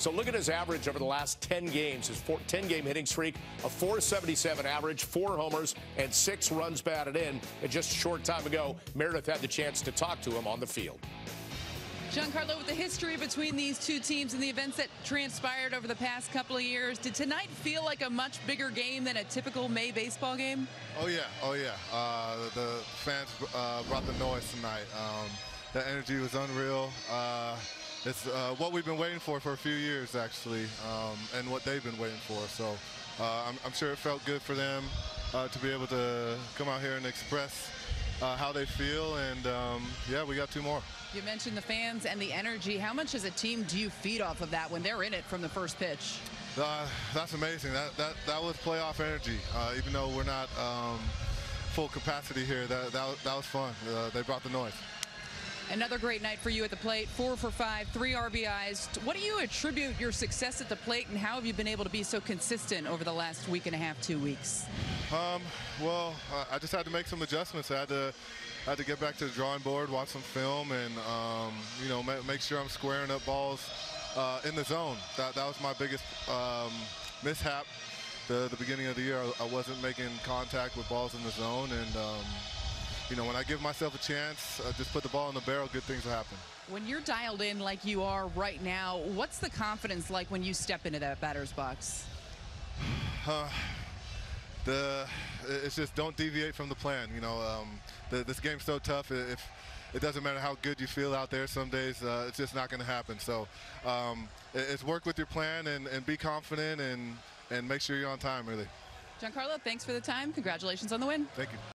So look at his average over the last 10 games. His 10 game hitting streak, a 477 average, four homers, and six runs batted in. And just a short time ago, Meredith had the chance to talk to him on the field. Giancarlo, with the history between these two teams and the events that transpired over the past couple of years, did tonight feel like a much bigger game than a typical May baseball game? Oh, yeah. Oh, yeah. Uh, the fans uh, brought the noise tonight. Um, the energy was unreal. Uh, it's uh, what we've been waiting for for a few years, actually, um, and what they've been waiting for. So uh, I'm, I'm, sure it felt good for them uh, to be able to come out here and express how they feel. And, um, yeah, we got two more. You mentioned the fans and the energy. How much as a team do you feed off of that when they're in it from the first pitch? Uh, that's amazing. That that that was playoff energy. Uh, even though we're not um, full capacity here, that that, that was fun. Uh, they brought the noise. Another great night for you at the plate. Four for five, three RBIs. What do you attribute your success at the plate, and how have you been able to be so consistent over the last week and a half, two weeks? Um, well, I just had to make some adjustments. I had to I had to get back to the drawing board, watch some film, and um, you know ma make sure I'm squaring up balls uh, in the zone. That that was my biggest um, mishap. The the beginning of the year, I, wasn't making contact with balls in the zone, and um, you know when I give myself a chance, uh, just put the ball in the barrel, good things will happen. When you're dialed in like you are right now, what's the confidence like when you step into that batter's box? Uh, the it's just don't deviate from the plan. You know, um, the, this game's so tough. If it doesn't matter how good you feel out there, some days uh, it's just not going to happen. So um, it's work with your plan and, and be confident and and make sure you're on time. Really. Giancarlo, thanks for the time. Congratulations on the win. Thank you.